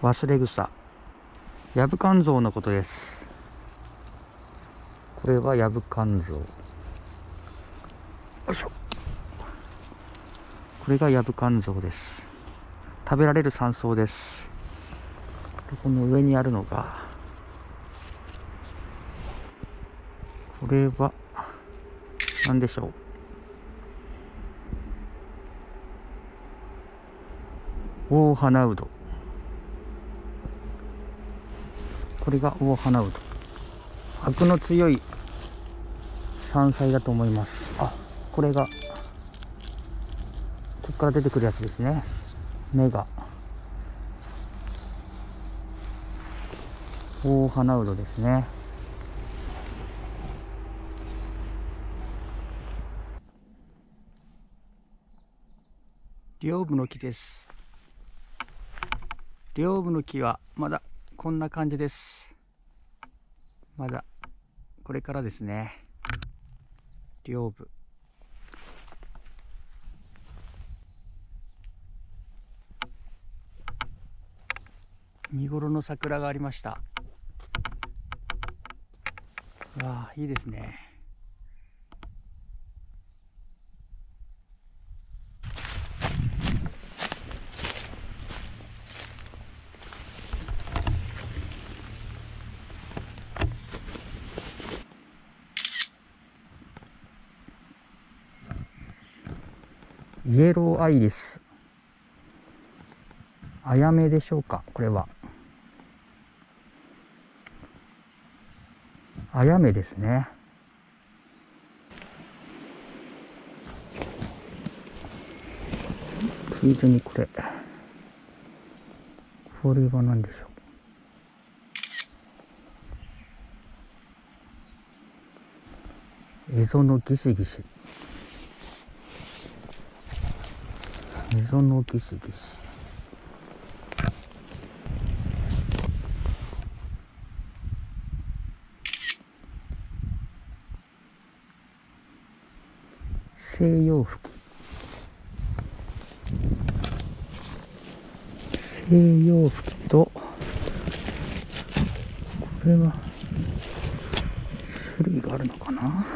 忘れ草。ヤブカンゾウのことです。これはヤブカンゾウよいしょ。これがヤブカンゾウです。食べられる山草です。この上にあるのが。これは何でしょう。大花うどこれが大花うどアクの強い山菜だと思います。あこれがここから出てくるやつですね。芽が。大花うどですね。両部の木です。両部の木はまだこんな感じです。まだこれからですね。両部。見頃の桜がありました。わあいいですね。イエローアイリス。あやめでしょうか？これは。あやめですね。ついでにこれ。これは何でしょう。エゾのギシギシ。溝のギシギシ西洋吹き。西洋吹きとこれは種類があるのかな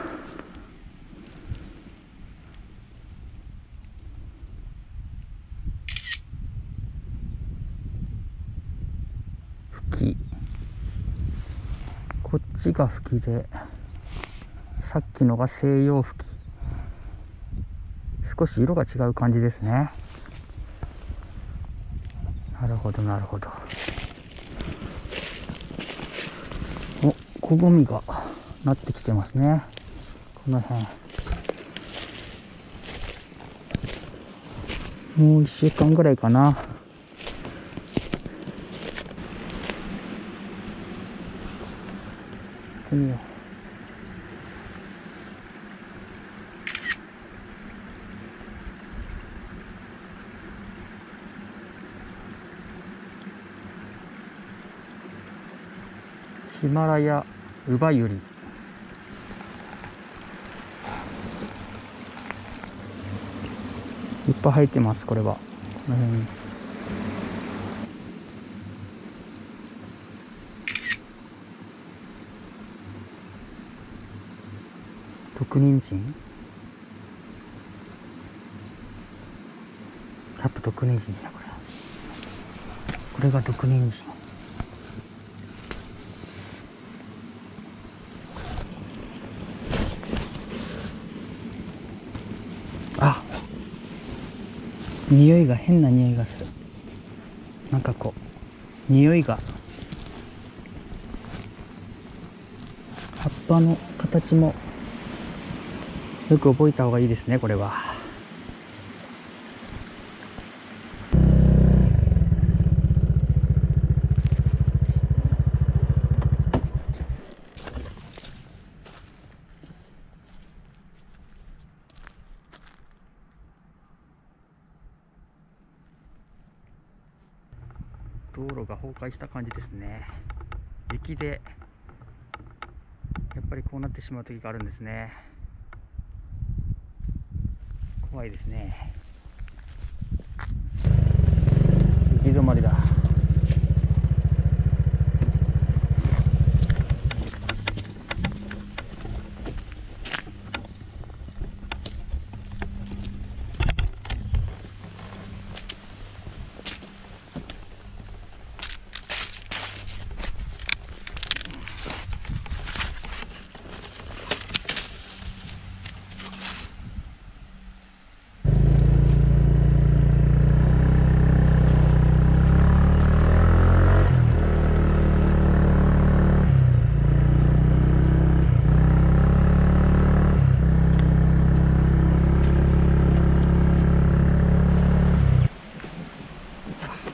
吹きこっちが吹きでさっきのが西洋吹き。少し色が違う感じですね。なるほどなるほど。お小ごみがなってきてますね。この辺。もう1週間ぐらいかな。ってみよ。うヒマラヤウバユリ。いっぱい入ってますこれは。この辺に。毒人？参やっぱ毒人参だこれこれが毒人。参あ。匂いが変な匂いがする。なんかこう匂いが。葉っぱの形もよく覚えた方がいいですねこれは。道路が崩壊した感じですね。雪でやっぱりこうなってしまう時があるんですね。怖いですね。行き止まりだ。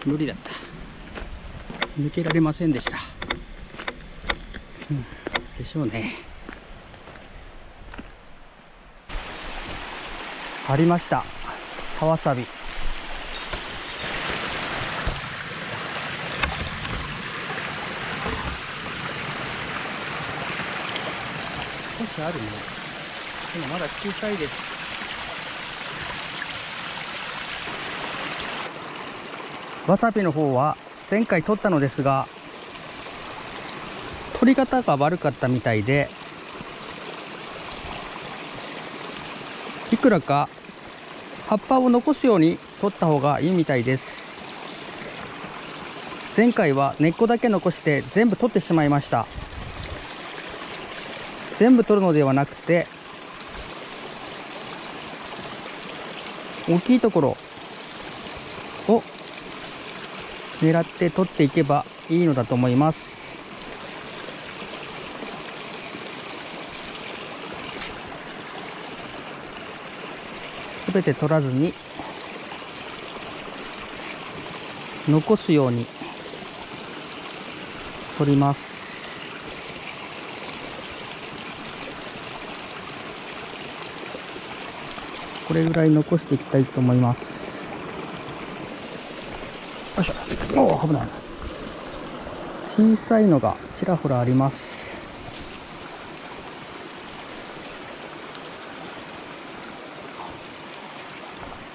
無理だった。抜けられませんでした、うん、でしょうね。ありました。葉わさび少しあるね。でもまだ小さいです。わさびの方は前回取ったのですが取り方が悪かったみたいでいくらか葉っぱを残すように取った方がいいみたいです。前回は根っこだけ残して全部取ってしまいました。全部取るのではなくて大きいところを狙って取っていけばいいのだと思います。すべて取らずに残すように取ります。これぐらい残していきたいと思いますよいしょお危ない。小さいのがちらほらあります。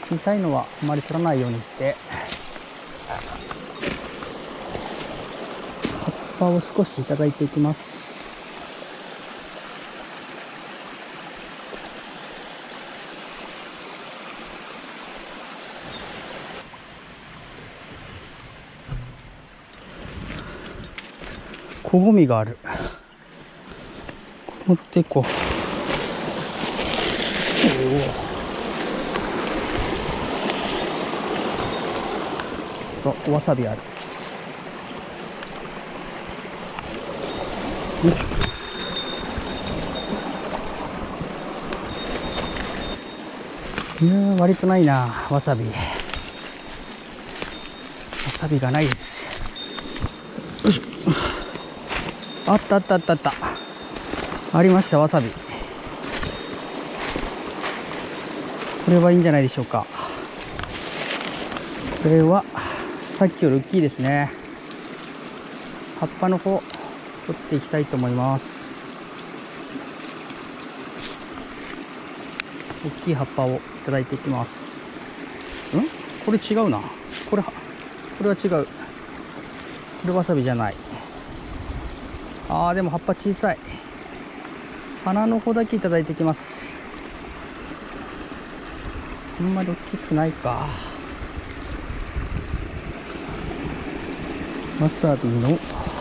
小さいのはあまり取らないようにして葉っぱを少しいただいていきます。小ごみがある。持っていこう。おお。わさびある。よいしょ。いや割とないな、わさび。わさびがないです。よいしょ。あったあったあったあった。ありましたわさび。これはいいんじゃないでしょうか。これはさっきより大きいですね。葉っぱの方取っていきたいと思います。大きい葉っぱをいただいていきます。ん？これ違うな。これこれは違う。これわさびじゃない。あーでも葉っぱ小さい。花の方だけいただいてきます。あんまり大きくないか。わさびの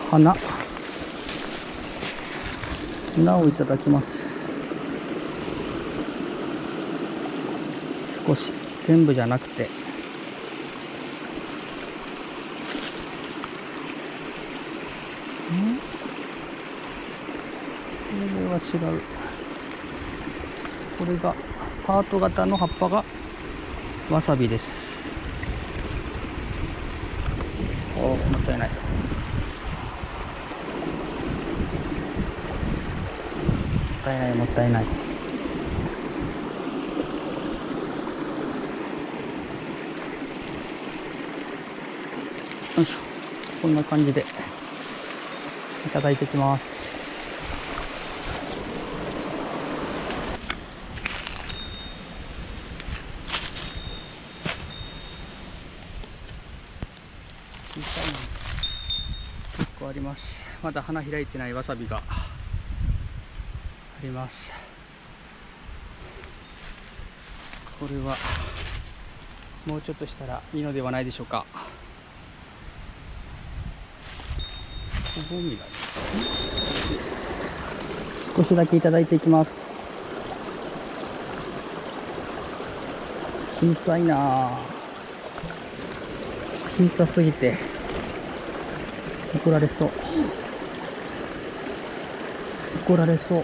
花。花をいただきます。少し全部じゃなくて。は違う。これがハート型の葉っぱがわさびです。おおもったいない。もったいないもったいない。よいしょ。こんな感じでいただいてきますありまだ花開いてないわさびがあります。これはもうちょっとしたらいいのではないでしょうか。小みが少しだけいただいていきます。小さいな小さすぎて怒られそう。怒られそう。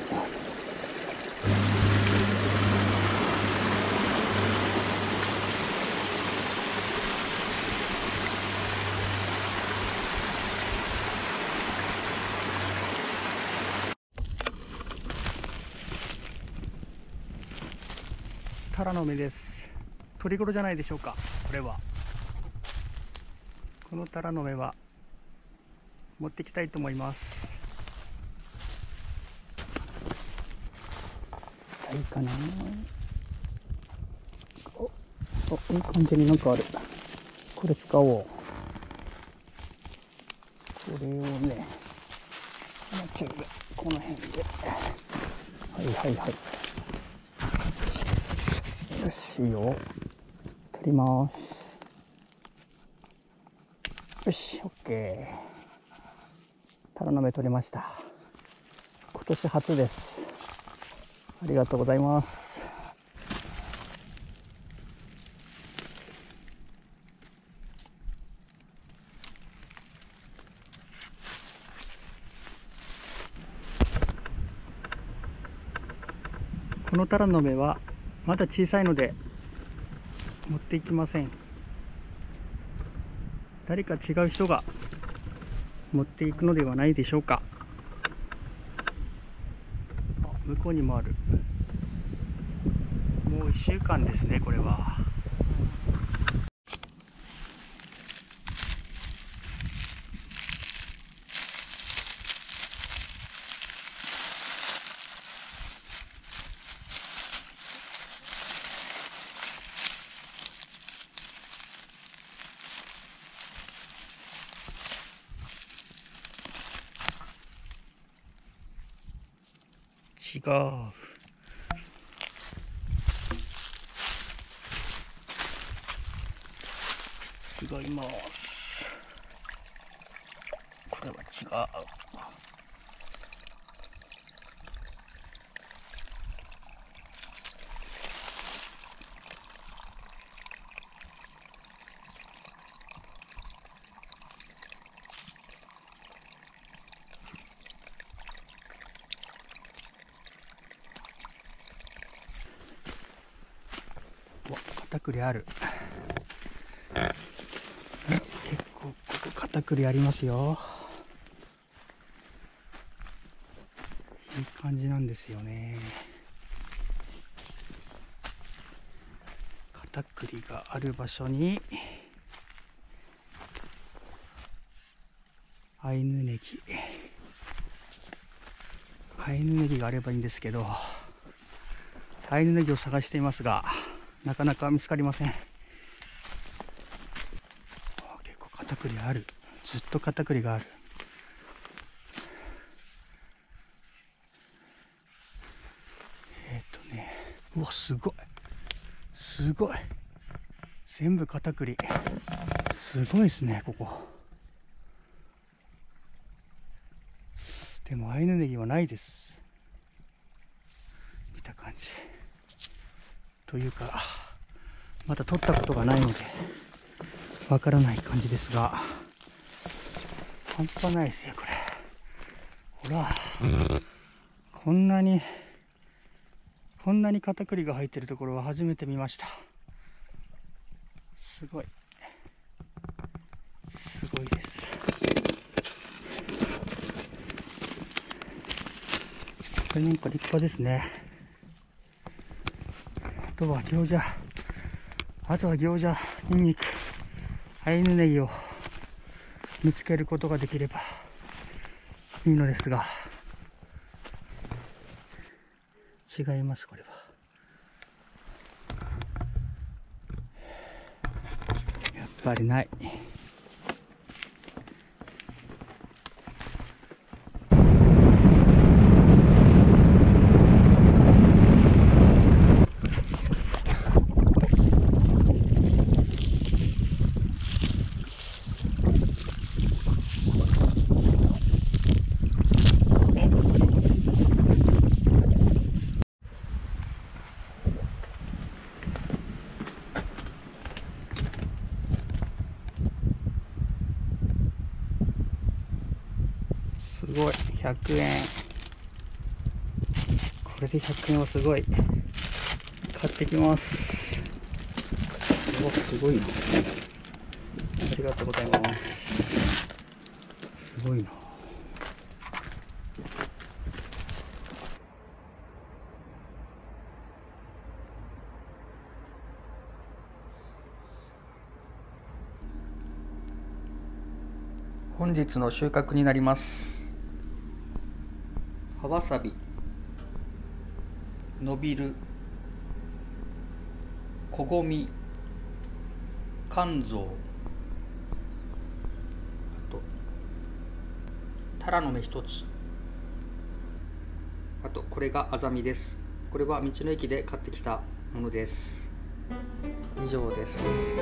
タラの芽です。取り頃じゃないでしょうか。これは。このタラの芽は持ってきたいと思います。いいかな。おおいい感じになんかある。これ使おう。これをねこの辺で。はいはいはい。よしよ。取ります。よしオッケー。タラの芽取れました。今年初です。ありがとうございます。このタラの芽はまだ小さいので持っていきません。誰か違う人が持っていくのではないでしょうか。向こうにもある。もう1週間ですねこれは。違う違います。これは違うわ片栗ある。結構ここ片栗ありますよ。いい感じなんですよね。片栗がある場所にアイヌネギ。アイヌネギがあればいいんですけどアイヌネギを探していますが。なかなか見つかりません。結構片栗ある。ずっと片栗がある。えっ、とね。うわすごい。すごい。全部片栗。すごいですねここ。でもアイヌネギはないです。見た感じ。というかまだ取ったことがないのでわからない感じですが半端ないですよこれ。ほらこんなにこんなに片栗が入ってるところは初めて見ました。すごい。すごいです。これなんか立派ですね。とは餃子。あとは餃子。ニンニク。アイヌネギを見つけることができればいいのですが。違いますこれは。やっぱりない。100円。これで100円はすごい。買ってきます。すごいな。ありがとうございます。すごいな。本日の収穫になります。わさび伸びるこごみ肝臓あとタラの芽一つ。あとこれがアザミです。これは道の駅で買ってきたものです。以上です。